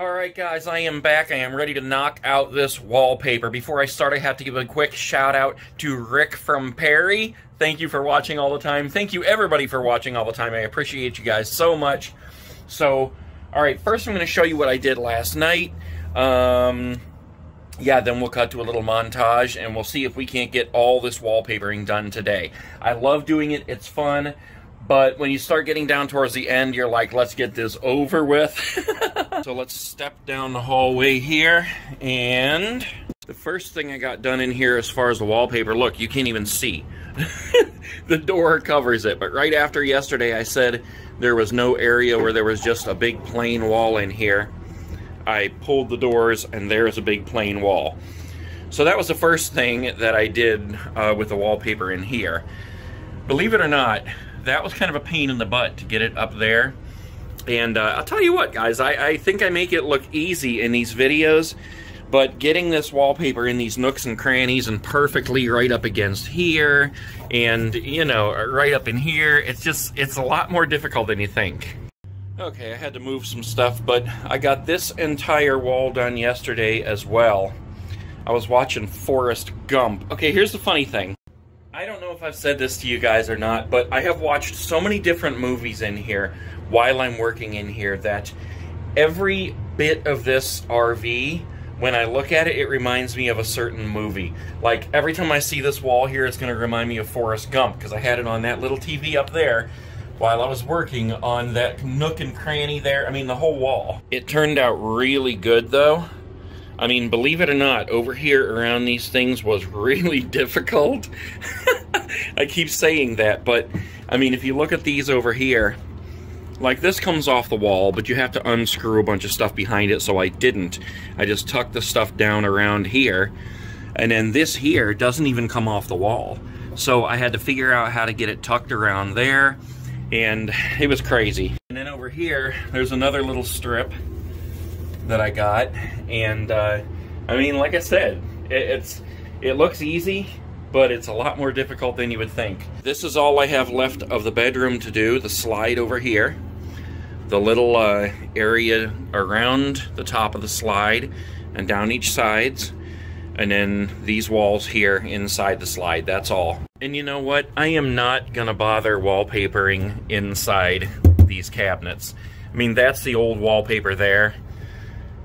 Alright guys, I am back. I am ready to knock out this wallpaper. Before I start, I have to give a quick shout out to Rick from Perry. Thank you for watching all the time. Thank you everybody for watching all the time. I appreciate you guys so much. So, alright, first I'm going to show you what I did last night. Um, yeah, then we'll cut to a little montage and we'll see if we can't get all this wallpapering done today. I love doing it. It's fun. But when you start getting down towards the end, you're like, let's get this over with. so let's step down the hallway here. And the first thing I got done in here as far as the wallpaper, look, you can't even see. the door covers it. But right after yesterday, I said there was no area where there was just a big plain wall in here. I pulled the doors and there's a big plain wall. So that was the first thing that I did uh, with the wallpaper in here. Believe it or not, that was kind of a pain in the butt to get it up there. And uh, I'll tell you what, guys, I, I think I make it look easy in these videos, but getting this wallpaper in these nooks and crannies and perfectly right up against here and, you know, right up in here, it's just, it's a lot more difficult than you think. Okay, I had to move some stuff, but I got this entire wall done yesterday as well. I was watching Forrest Gump. Okay, here's the funny thing. I don't know if I've said this to you guys or not, but I have watched so many different movies in here while I'm working in here that every bit of this RV, when I look at it, it reminds me of a certain movie. Like, every time I see this wall here, it's going to remind me of Forrest Gump, because I had it on that little TV up there while I was working on that nook and cranny there. I mean, the whole wall. It turned out really good, though. I mean, believe it or not, over here around these things was really difficult. I keep saying that, but I mean, if you look at these over here, like this comes off the wall, but you have to unscrew a bunch of stuff behind it, so I didn't. I just tucked the stuff down around here, and then this here doesn't even come off the wall. So I had to figure out how to get it tucked around there, and it was crazy. And then over here, there's another little strip that I got, and uh, I mean, like I said, it, it's it looks easy, but it's a lot more difficult than you would think. This is all I have left of the bedroom to do, the slide over here, the little uh, area around the top of the slide and down each sides, and then these walls here inside the slide, that's all. And you know what? I am not gonna bother wallpapering inside these cabinets. I mean, that's the old wallpaper there.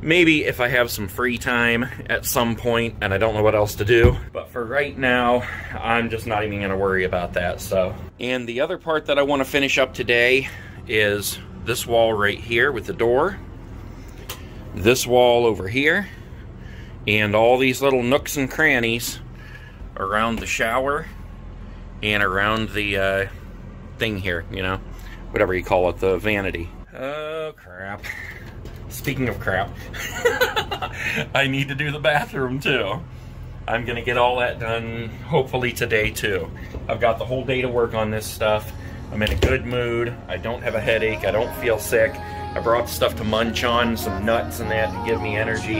Maybe if I have some free time at some point and I don't know what else to do. But for right now, I'm just not even going to worry about that. So, And the other part that I want to finish up today is this wall right here with the door. This wall over here. And all these little nooks and crannies around the shower and around the uh, thing here, you know, whatever you call it, the vanity. Oh, crap. Speaking of crap, I need to do the bathroom too. I'm to get all that done hopefully today too. I've got the whole day to work on this stuff. I'm in a good mood. I don't have a headache. I don't feel sick. I brought stuff to munch on, some nuts and that to give me energy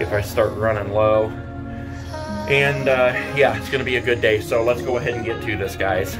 if I start running low. And uh, yeah, it's to be a good day. So let's go ahead and get to this, guys.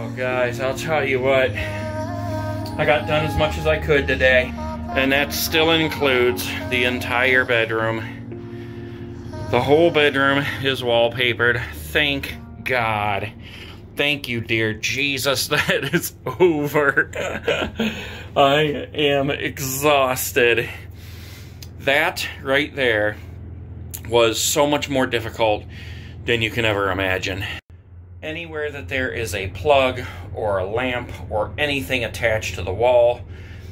Oh, tell you what, I got done as much as I could today. And that still includes the entire bedroom. The whole bedroom is wallpapered. Thank God. Thank you, dear Jesus, that is over. I am exhausted. That right there was so much more difficult than you can ever imagine. Anywhere that there is a plug or a lamp or anything attached to the wall,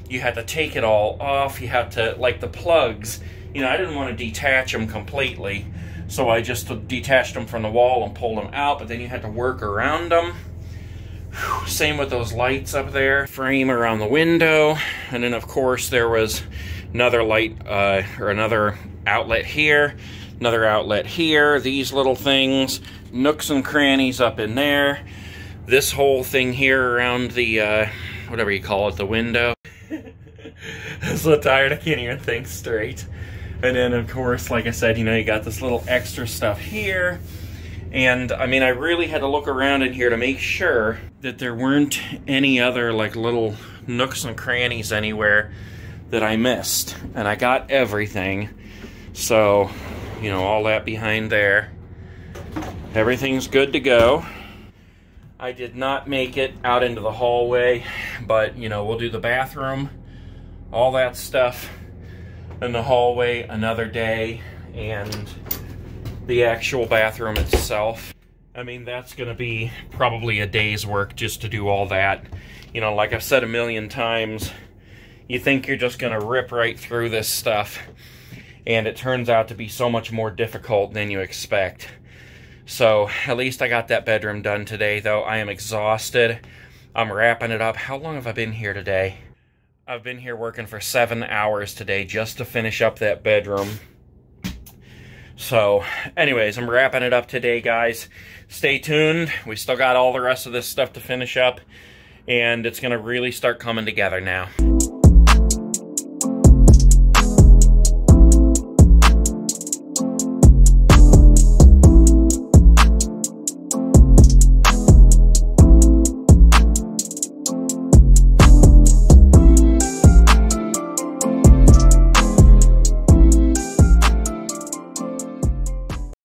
you had to take it all off. You had to, like the plugs, you know, I didn't want to detach them completely. So I just detached them from the wall and pulled them out, but then you had to work around them. Same with those lights up there. Frame around the window. And then, of course, there was another light uh, or another outlet here, another outlet here, these little things, nooks and crannies up in there. This whole thing here around the, uh, whatever you call it, the window. I'm so tired, I can't even think straight. And then, of course, like I said, you know, you got this little extra stuff here. And, I mean, I really had to look around in here to make sure that there weren't any other, like, little nooks and crannies anywhere that I missed. And I got everything. So, you know, all that behind there. Everything's good to go. I did not make it out into the hallway, but, you know, we'll do the bathroom, all that stuff in the hallway another day, and the actual bathroom itself. I mean, that's going to be probably a day's work just to do all that. You know, like I've said a million times, you think you're just going to rip right through this stuff, and it turns out to be so much more difficult than you expect. So, at least I got that bedroom done today, though. I am exhausted. I'm wrapping it up. How long have I been here today? I've been here working for seven hours today just to finish up that bedroom. So, anyways, I'm wrapping it up today, guys. Stay tuned. We still got all the rest of this stuff to finish up, and it's going to really start coming together now.